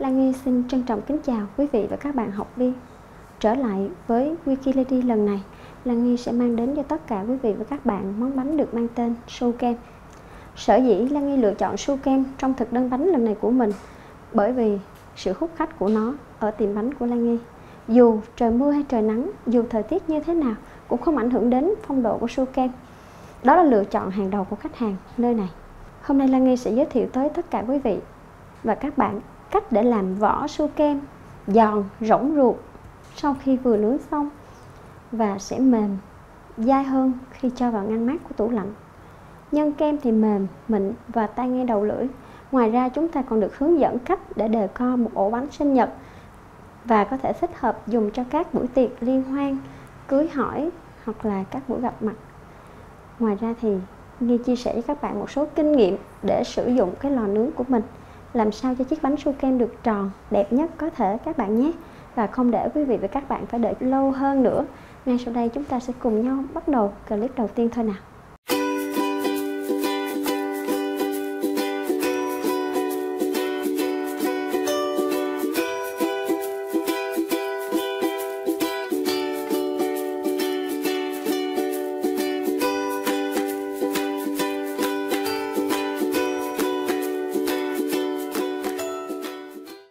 Lan Nghi xin trân trọng kính chào quý vị và các bạn học viên. Trở lại với Wikilady lần này, Lan Nghi sẽ mang đến cho tất cả quý vị và các bạn món bánh được mang tên su kem. Sở dĩ Lan Nghi lựa chọn su kem trong thực đơn bánh lần này của mình bởi vì sự hút khách của nó ở tiệm bánh của Lan Nghi. Dù trời mưa hay trời nắng, dù thời tiết như thế nào cũng không ảnh hưởng đến phong độ của su kem. Đó là lựa chọn hàng đầu của khách hàng nơi này. Hôm nay Lan Nghi sẽ giới thiệu tới tất cả quý vị và các bạn cách để làm vỏ su kem giòn, rỗng ruột sau khi vừa nướng xong và sẽ mềm, dai hơn khi cho vào ngăn mát của tủ lạnh. Nhân kem thì mềm, mịn và tay ngay đầu lưỡi. Ngoài ra, chúng ta còn được hướng dẫn cách để đề co một ổ bánh sinh nhật và có thể thích hợp dùng cho các buổi tiệc liên hoan, cưới hỏi hoặc là các buổi gặp mặt. Ngoài ra thì Nghi chia sẻ với các bạn một số kinh nghiệm để sử dụng cái lò nướng của mình làm sao cho chiếc bánh su kem được tròn, đẹp nhất có thể các bạn nhé. Và không để quý vị và các bạn phải đợi lâu hơn nữa. Ngay sau đây chúng ta sẽ cùng nhau bắt đầu clip đầu tiên thôi nào.